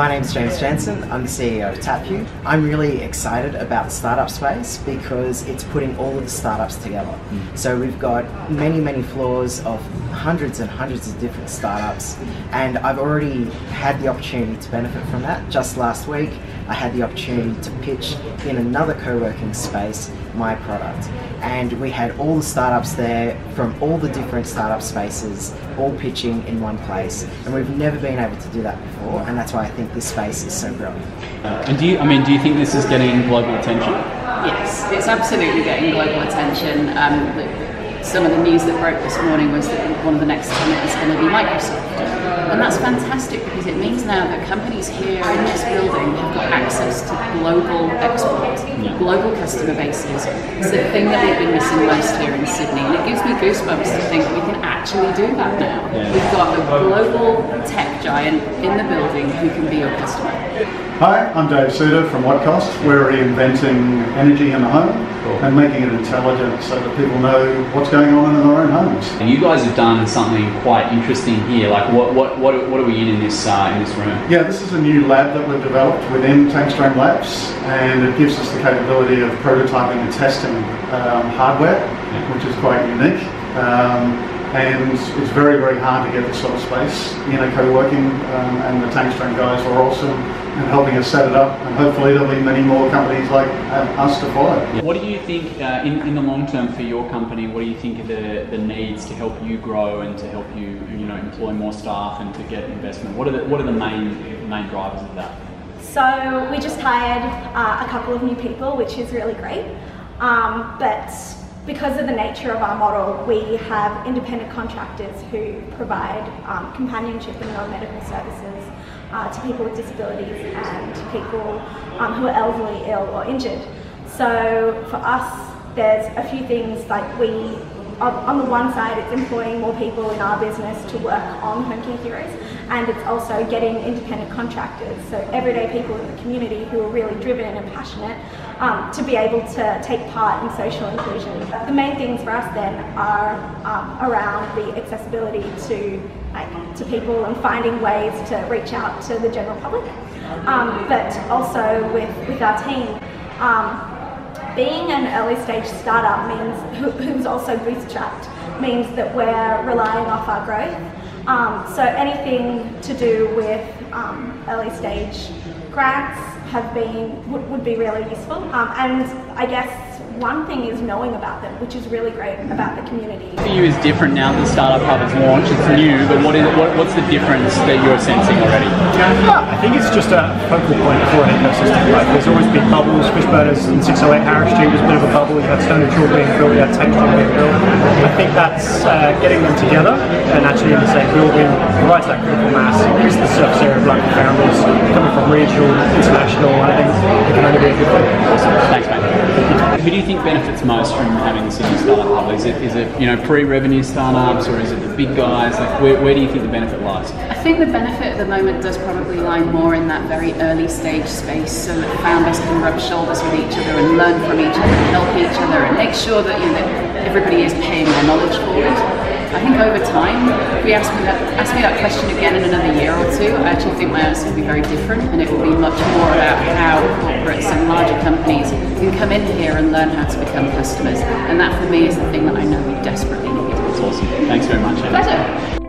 My name's James Jansen. I'm the CEO of TapU. I'm really excited about the startup space because it's putting all of the startups together. Mm. So we've got many, many floors of hundreds and hundreds of different startups, and I've already had the opportunity to benefit from that. Just last week, I had the opportunity to pitch in another co-working space my product, and we had all the startups there from all the different startup spaces, all pitching in one place, and we've never been able to do that before, and that's why I think this space is so brilliant. And do you, I mean, do you think this is getting global attention? Yes, it's absolutely getting global attention. Um, some of the news that broke this morning was that one of the next summit is going to be Microsoft. And that's fantastic because it means now that companies here in this building have got access to global export, yeah. global customer bases. It's the thing that we've been missing most here in Sydney. And it gives me goosebumps to think we can actually do that now. Yeah. We've got a global tech giant in the building who can be your customer. Hi, I'm Dave Suter from Wattcost. We're reinventing energy in the home cool. and making it intelligent so that people know what's going on in their own homes. And you guys have done something quite interesting here. Like, what what what, what are we in in this uh, in this room? Yeah, this is a new lab that we've developed within Tankstream Labs, and it gives us the capability of prototyping and testing um, hardware, yeah. which is quite unique. Um, and it's very, very hard to get this sort of space in a co-working um, and the Tankstream guys are awesome and helping us set it up and hopefully there'll be many more companies like us to follow. What do you think uh, in, in the long term for your company, what do you think are the, the needs to help you grow and to help you, you know, employ more staff and to get investment? What are the, what are the main, main drivers of that? So we just hired uh, a couple of new people, which is really great. Um, but because of the nature of our model, we have independent contractors who provide um, companionship and non-medical services uh, to people with disabilities and people um, who are elderly, ill or injured. So for us, there's a few things like we, on the one side, it's employing more people in our business to work on Home Care Heroes, and it's also getting independent contractors, so everyday people in the community who are really driven and passionate um, to be able to take part in social inclusion. The main things for us then are um, around the accessibility to like, to people and finding ways to reach out to the general public, um, but also with, with our team. Being an early stage startup means, who, who's also bootstrapped, means that we're relying off our growth um, so anything to do with um, early stage grants have been would, would be really useful. Um, and I guess one thing is knowing about them, which is really great about the community. For you is different now that Startup Hub has launched. It's new, but what is what, what's the difference that you're sensing already? I think it's just a focal point for an ecosystem. Right? There's always been bubbles. Fishburners and 608 Harris Street was a bit of a bubble. You had Stone and Chalk being built, you had Tankstream being built. I think that's uh, getting them together and actually in the same building provides that critical mass, increases the surface area of local founders coming from regional, international. I think it can only be a good thing. Awesome. Thanks, mate. Who do you think benefits most from having the Sydney Startup Hub? Is it is it you know pre-revenue startups or is it the big guys? Like where, where do you think the benefit lies? I think the benefit at the moment does probably lie more in that very early stage space, so that the founders can rub shoulders with each other and learn from each other, and help each other, and make sure that you know everybody is paying their knowledge forward. I think over time, if we ask me that ask me that question again in another year or two, I actually think my answer will be very different, and it will be much more about how corporates and larger companies can come in here and learn how to become customers. And that, for me, is the thing that I know we desperately need. That's awesome. Thanks very much. Pleasure.